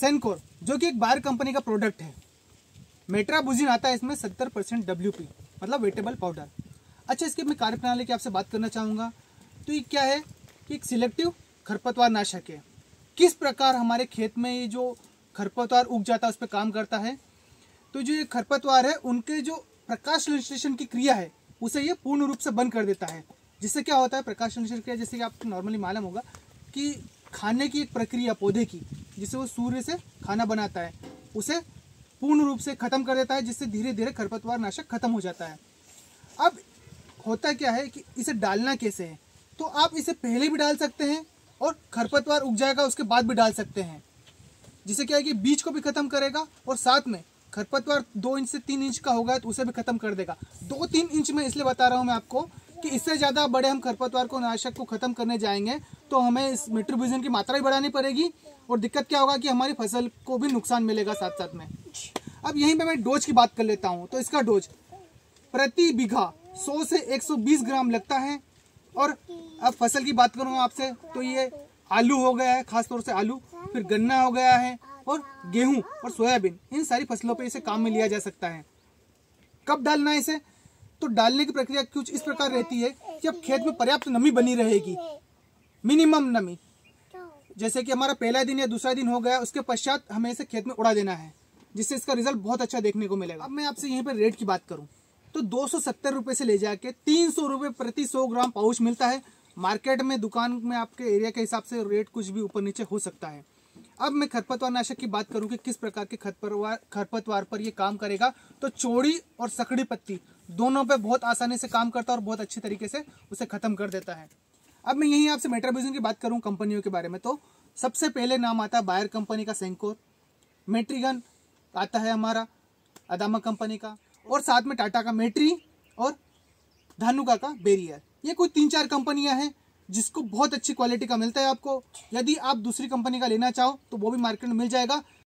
सेनकोर जो कि एक बायर कंपनी का प्रोडक्ट है। मेट्राबुजिन आता है इसमें सत्तर परसेंट डब्ल्यू पी मतलब वेटेबल पाउडर अच्छा इसके मैं कार्य प्रणाली की आपसे बात करना चाहूँगा। तो ये क्या है कि एक सिलेक्टिव खरपतवार नाशक है। किस प्रकार हमारे खेत में ये जो खरपतवार उग जाता है, उस पर काम करता है? तो जो ये खरपतवार है, उनके जो प्रकाश संश्लेषण की क्रिया है, उसे ये पूर्ण रूप से बंद कर देता है। जिससे क्या होता है, प्रकाश संश्लेषण क्रिया, जैसे कि आपको नॉर्मली मालूम होगा कि खाने की एक प्रक्रिया, पौधे की जिसे वो सूर्य से खाना बनाता है, उसे पूर्ण रूप से खत्म कर देता है, जिससे धीरे धीरे खरपतवार नाशक खत्म हो जाता है। अब होता क्या है कि इसे डालना कैसे है? तो आप इसे पहले भी डाल सकते हैं और खरपतवार उग जाएगा, उसके बाद भी डाल सकते हैं। जिसे क्या है कि बीज को भी खत्म करेगा और साथ में खरपतवार दो इंच से तीन इंच का होगा तो उसे भी खत्म कर देगा। दो तीन इंच में इसलिए बता रहा हूँ मैं आपको कि इससे ज़्यादा बड़े हम खरपतवार को, नाशक को खत्म करने जाएँगे तो हमें इस मेट्रोविजन की मात्रा भी बढ़ानी पड़ेगी और दिक्कत क्या होगा कि हमारी फ़सल को भी नुकसान मिलेगा साथ साथ में। अब यहीं पे मैं डोज की बात कर लेता हूँ तो इसका डोज प्रति बीघा 100 से 120 ग्राम लगता है। और अब फ़सल की बात करूँ आपसे तो ये आलू हो गया है, खासतौर से आलू, फिर गन्ना हो गया है और गेहूँ और सोयाबीन, इन सारी फ़सलों पे इसे काम में लिया जा सकता है। कब डालना है इसे? तो डालने की प्रक्रिया कुछ इस प्रकार रहती है कि अब खेत में पर्याप्त नमी बनी रहेगी। मिनिमम नमी। जैसे कि हमारा पहला दिन या दूसरा दिन हो गया, उसके पश्चात हमें इसे खेत में उड़ा देना है, जिससे इसका रिज़ल्ट बहुत अच्छा देखने को मिलेगा। अब मैं आपसे यहीं पर रेट की बात करूँ। तो दो सौ से ले जाके तीन सौ प्रति सौ ग्राम पाउच मिलता है। मार्केट में, दुकान में, आपके एरिया के हिसाब से रेट कुछ भी ऊपर नीचे हो सकता है। अब मैं खरपतवार नाशक की बात करूँ कि किस प्रकार के खरपतवार खरपतवार पर यह काम करेगा तो चौड़ी और सकड़ी पत्ती दोनों पे बहुत आसानी से काम करता है और बहुत अच्छी तरीके से उसे खत्म कर देता है। अब मैं यही आपसे मेट्राबिजन की बात करूँ कंपनियों के बारे में तो सबसे पहले नाम आता है बायर कंपनी का सेंकोर, मेट्रीगन आता है हमारा अदामा कंपनी का, और साथ में टाटा का मेट्री और धानुका का बेरियर। ये कोई तीन चार कंपनियाँ हैं जिसको बहुत अच्छी क्वालिटी का मिलता है आपको। यदि आप दूसरी कंपनी का लेना चाहो तो वो भी मार्केट में मिल जाएगा।